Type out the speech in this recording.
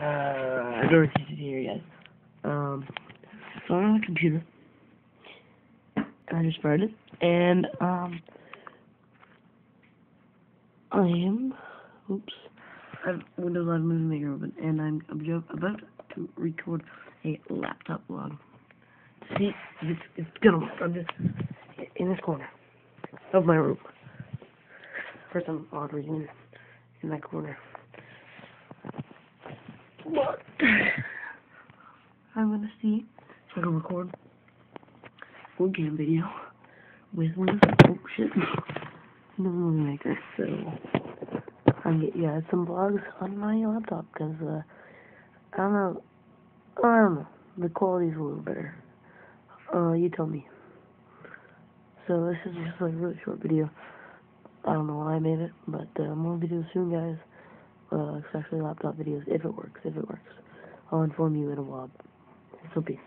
Uh, I don't know if you can hear guys. Um, so I'm on the computer. I just started. And, um, I am, oops, I have Windows Live Movie Maker open, and I'm about about to record a laptop vlog. See, it's, it's gonna work. I'm just in this corner of my room. For some odd reason, in that corner. But I'm gonna see if I can record full game video with Windows. Oh shit! Windows Movie Maker. So I get guys some vlogs on my laptop because uh, I don't know. I don't know. The quality's a little better. Uh, you tell me. So this is just like a really short video. I don't know why I made it, but uh, more videos soon, guys. Uh, especially laptop videos, if it works, if it works. I'll inform you in a vlog. So peace.